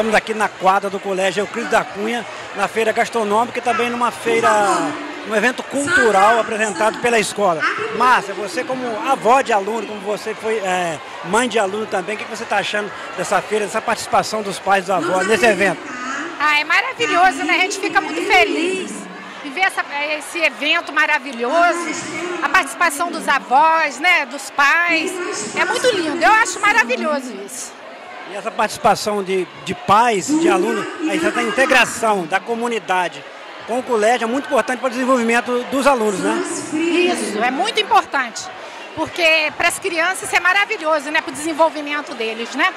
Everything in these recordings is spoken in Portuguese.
Estamos aqui na quadra do Colégio Euclides da Cunha, na feira gastronômica e também numa feira, um evento cultural apresentado pela escola. Márcia, você como avó de aluno, como você foi é, mãe de aluno também, o que você está achando dessa feira, dessa participação dos pais dos avós nesse evento? Ah, é maravilhoso, né? A gente fica muito feliz de ver essa, esse evento maravilhoso, a participação dos avós, né, dos pais. É muito lindo, eu acho maravilhoso isso. E essa participação de, de pais, de alunos, essa integração da comunidade com o colégio é muito importante para o desenvolvimento dos alunos, né? Isso, é muito importante. Porque para as crianças é maravilhoso, né? Para o desenvolvimento deles, né?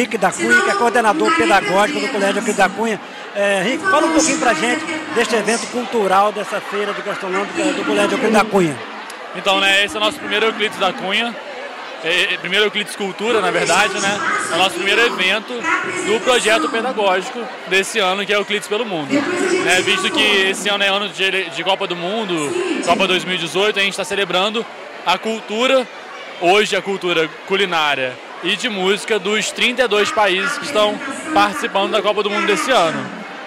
Rick da Cunha, que é coordenador pedagógico do Colégio aqui da Cunha. É, Rick, fala um pouquinho pra gente deste evento cultural, dessa feira de gastronômica do Colégio Euclides da Cunha. Então, né, esse é o nosso primeiro Euclides da Cunha, é, é, primeiro Euclides Cultura, na verdade, né, é o nosso primeiro evento do projeto pedagógico desse ano, que é Euclides pelo Mundo. Né, visto que esse ano é ano de Copa do Mundo, Copa 2018, a gente está celebrando a cultura, hoje a cultura culinária e de música dos 32 países que estão participando da Copa do Mundo desse ano.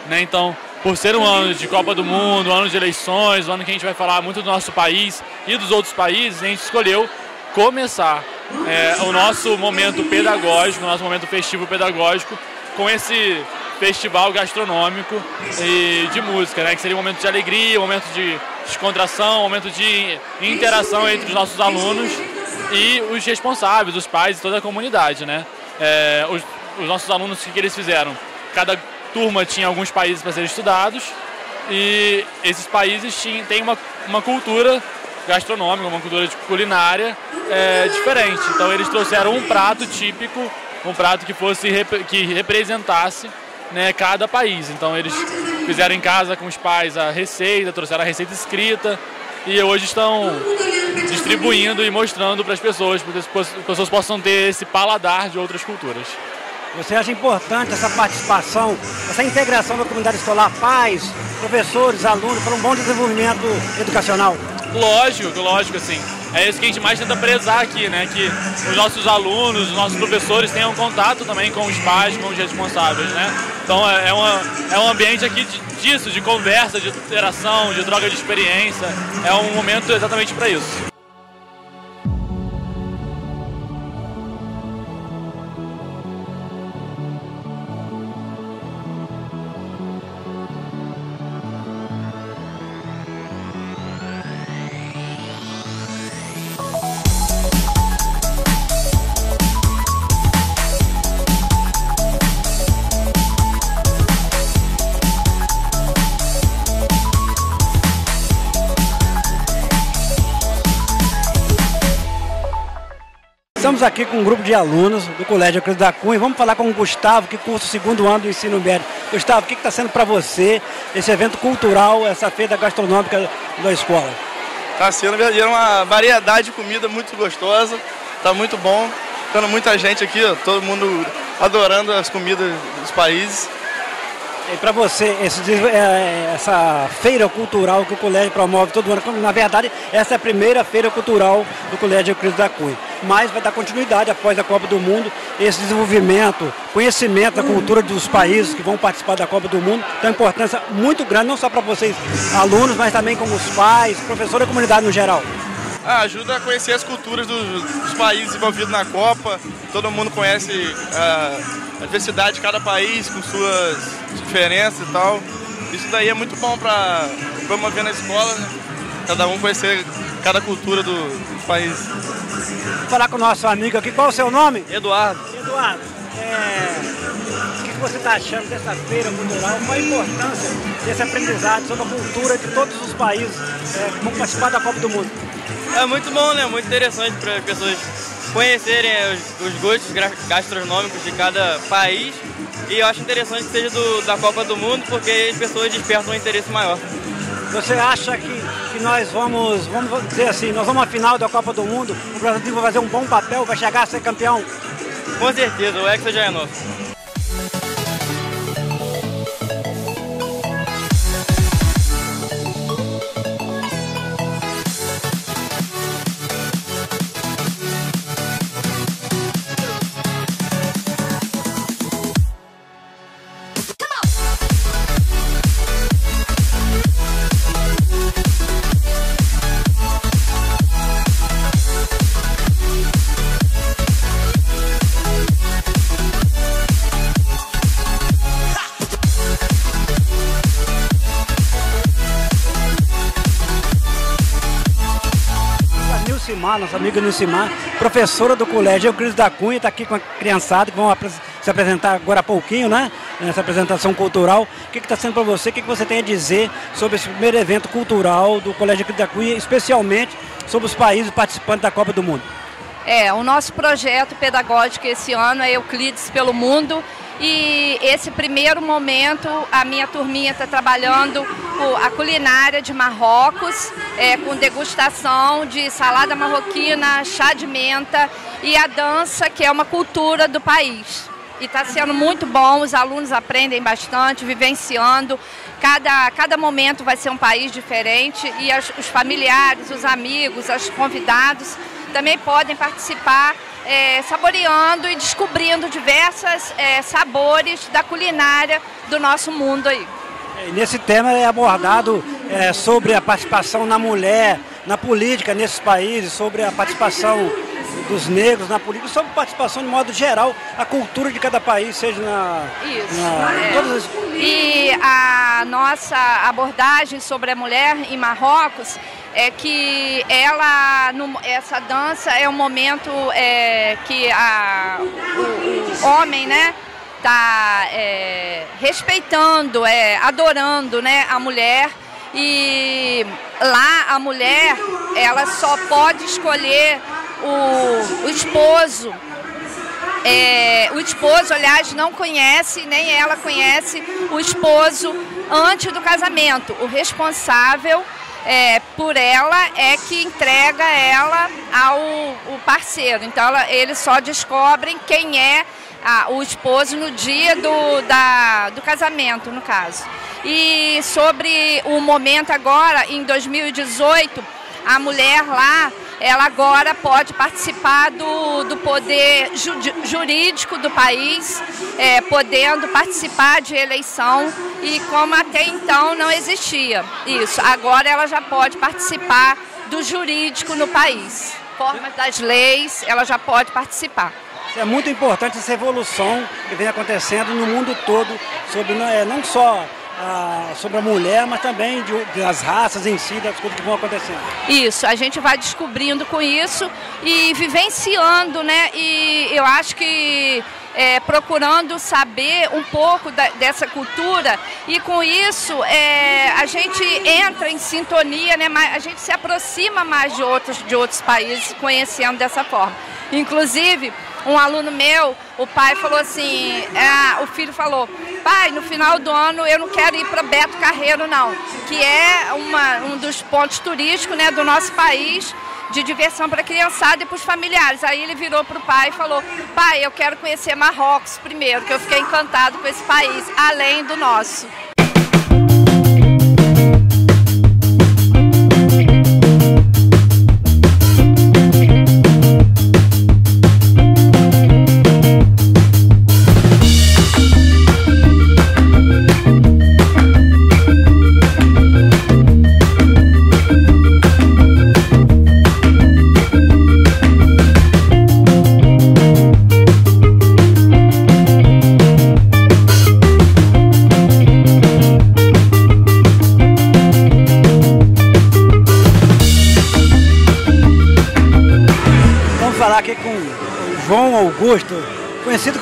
Né? Então, por ser um ano de Copa do Mundo, um ano de eleições, um ano que a gente vai falar muito do nosso país e dos outros países, a gente escolheu começar é, o nosso momento pedagógico, o nosso momento festivo pedagógico, com esse festival gastronômico e de música, né? que seria um momento de alegria, um momento de descontração, um momento de interação entre os nossos alunos e os responsáveis, os pais e toda a comunidade, né? É, os, os, nossos alunos, o que, que eles fizeram? Cada turma tinha alguns países para serem estudados e esses países tinham, têm uma, uma cultura gastronômica, uma cultura culinária é, diferente. Então eles trouxeram um prato típico, um prato que fosse que representasse né, cada país. Então eles fizeram em casa com os pais a receita, trouxeram a receita escrita e hoje estão distribuindo e mostrando para as pessoas, para que as pessoas possam ter esse paladar de outras culturas. Você acha importante essa participação, essa integração da comunidade escolar, pais, professores, alunos, para um bom desenvolvimento educacional? Lógico, lógico, assim. É isso que a gente mais tenta prezar aqui, né? Que os nossos alunos, os nossos professores tenham contato também com os pais, com os responsáveis, né? Então é, é uma, é um ambiente aqui de, disso, de conversa, de interação, de troca de experiência. É um momento exatamente para isso. Estamos aqui com um grupo de alunos do Colégio Euclides da Cunha. Vamos falar com o Gustavo, que cursa o segundo ano do ensino médio. Gustavo, o que está sendo para você esse evento cultural, essa feira gastronômica da escola? Está sendo verdadeiro uma variedade de comida muito gostosa. Está muito bom. Ficando muita gente aqui, ó, todo mundo adorando as comidas dos países. E para você, esse, é, essa feira cultural que o colégio promove todo ano, na verdade, essa é a primeira feira cultural do Colégio Euclides da Cunha. Mas vai dar continuidade após a Copa do Mundo, esse desenvolvimento, conhecimento da cultura dos países que vão participar da Copa do Mundo, tem uma importância muito grande, não só para vocês, alunos, mas também como os pais, professores e comunidade no geral. Ah, ajuda a conhecer as culturas dos, dos, países envolvidos na Copa. Todo mundo conhece ah, a diversidade de cada país com suas diferenças e tal. Isso daí é muito bom para promover na escola, né? Cada um conhecer cada cultura do, do país. Vou falar com o nosso amigo aqui. Qual é o seu nome? Eduardo. Eduardo, é... o que você está achando dessa feira cultural? Qual a importância desse aprendizado sobre a cultura de todos os países é, que vão participar da Copa do Mundo? É muito bom, né? Muito interessante para as pessoas conhecerem os, os gostos gastronômicos de cada país E eu acho interessante que seja do, da Copa do Mundo, porque as pessoas despertam um interesse maior. Você acha que, que nós vamos, vamos dizer assim, nós vamos à final da Copa do Mundo, o Brasil vai fazer um bom papel, vai chegar a ser campeão? Com certeza, o Hexa já é nosso. Nilcimar, nossa amiga Nilcimar, professora do colégio Euclides da Cunha, está aqui com a criançada que vão se apresentar agora há pouquinho, né? Nessa apresentação cultural. O que está sendo para você? O que, que você tem a dizer sobre esse primeiro evento cultural do Colégio Euclides da Cunha, especialmente sobre os países participantes da Copa do Mundo? É, o nosso projeto pedagógico esse ano é Euclides pelo Mundo e esse primeiro momento, a minha turminha está trabalhando a culinária de Marrocos, é, com degustação de salada marroquina, chá de menta e a dança, que é uma cultura do país. E está sendo muito bom, os alunos aprendem bastante, vivenciando. Cada, cada momento vai ser um país diferente e as, os familiares, os amigos, os convidados também podem participar é, saboreando e descobrindo diversos é, sabores da culinária do nosso mundo aí. E nesse tema é abordado é, sobre a participação na mulher, na política nesses países, sobre a participação dos negros na política, sobre participação de modo geral, a cultura de cada país, seja na. Isso. Na, é. todas as... E a nossa abordagem sobre a mulher em Marrocos é que ela, essa dança é um momento é, que a, o, o, homem, né, tá é, respeitando, é, adorando, né, a mulher e lá a mulher ela só pode escolher o, o esposo é, o esposo, aliás, não conhece, nem ela conhece o esposo antes do casamento. O responsável é, por ela é que entrega ela ao parceiro. Então ela, eles só descobrem quem é a, o esposo no dia do, da, do casamento, no caso. E sobre o momento agora, em 2018, a mulher lá ela agora pode participar do, do poder ju, jurídico do país, é, podendo participar de eleição e como até então não existia isso. Agora ela já pode participar do jurídico no país. Formas das leis, ela já pode participar. É muito importante essa evolução que vem acontecendo no mundo todo sobre não, é, não só a, sobre a mulher, mas também de, das raças em si, das coisas que vão acontecendo. Isso, a gente vai descobrindo com isso e vivenciando, né? E eu acho que é, procurando saber um pouco da, dessa cultura e com isso é, a gente entra em sintonia, né, a gente se aproxima mais de outros, de outros países conhecendo dessa forma. Inclusive, um aluno meu, o pai falou assim, é, o filho falou, pai, no final do ano eu não quero ir para Beto Carreiro não, que é uma, um dos pontos turísticos né, do nosso país, de diversão para a criançada e para os familiares. Aí ele virou para o pai e falou, pai, eu quero conhecer Marrocos primeiro, que eu fiquei encantado com esse país, além do nosso.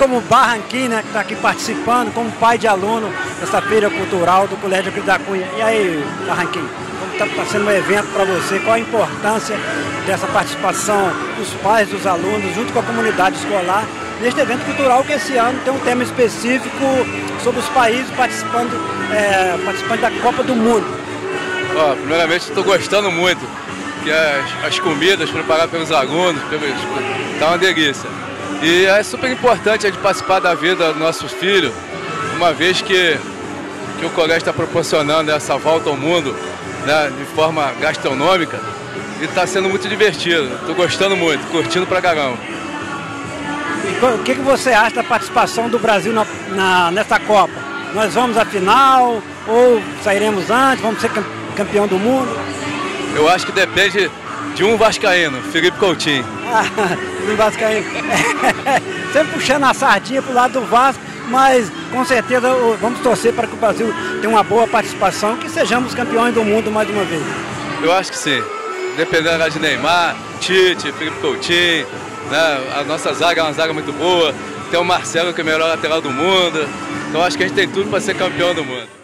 Como Barranquim, né, que está aqui participando como pai de aluno dessa feira cultural do Colégio Cris da Cunha. E aí, Barranquim, como está tá sendo um evento para você? Qual a importância dessa participação dos pais dos alunos junto com a comunidade escolar neste evento cultural que esse ano tem um tema específico sobre os países participando, é, participando da Copa do Mundo. Primeiramente estou gostando muito, que as, as comidas preparadas pelos alunos, pelos, tá uma delícia. E é super importante a gente participar da vida dos nossos filhos, uma vez que, que o colégio está proporcionando essa volta ao mundo né, de forma gastronômica e está sendo muito divertido. Estou gostando muito, curtindo pra caramba. O que, que você acha da participação do Brasil na, na, nessa Copa? Nós vamos à final ou sairemos antes? Vamos ser campeão do mundo? Eu acho que depende de um vascaíno, Felipe Coutinho. Ah, um vascaíno. Sempre puxando a sardinha pro lado do Vasco, mas com certeza vamos torcer para que o Brasil tenha uma boa participação, que sejamos campeões do mundo mais uma vez. Eu acho que sim. Dependendo de Neymar, Tite, Felipe Coutinho, né? a nossa zaga é uma zaga muito boa. Tem o Marcelo, que é o melhor lateral do mundo. Então acho que a gente tem tudo para ser campeão do mundo.